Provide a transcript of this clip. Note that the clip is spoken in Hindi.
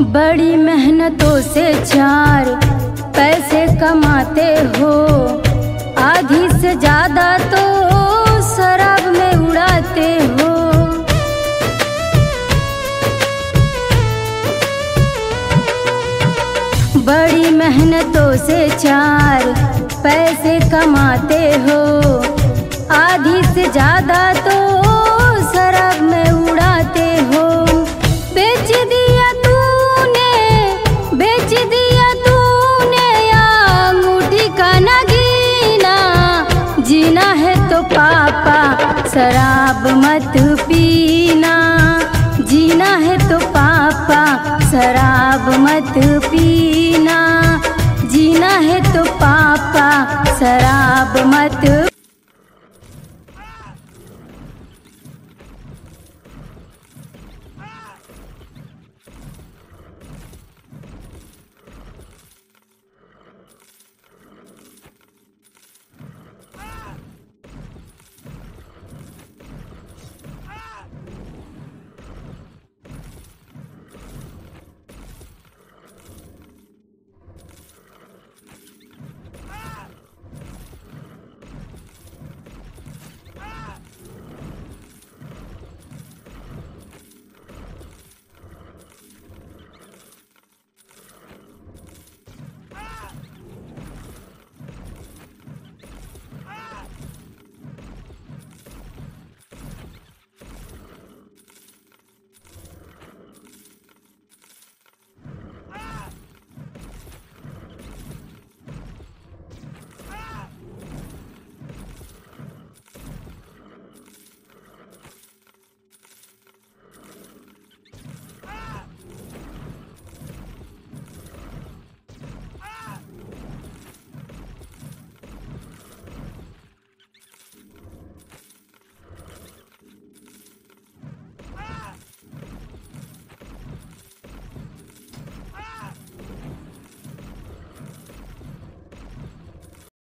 बड़ी मेहनतों से चार पैसे कमाते हो। आधी से ज़्यादा तो शराब में उड़ाते हो। बड़ी मेहनतों से चार पैसे कमाते हो। आधी से ज़्यादा तो शराब मत पीना। जीना है तो पापा शराब मत पीना।